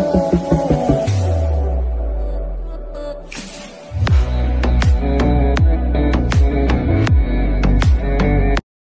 Thank you.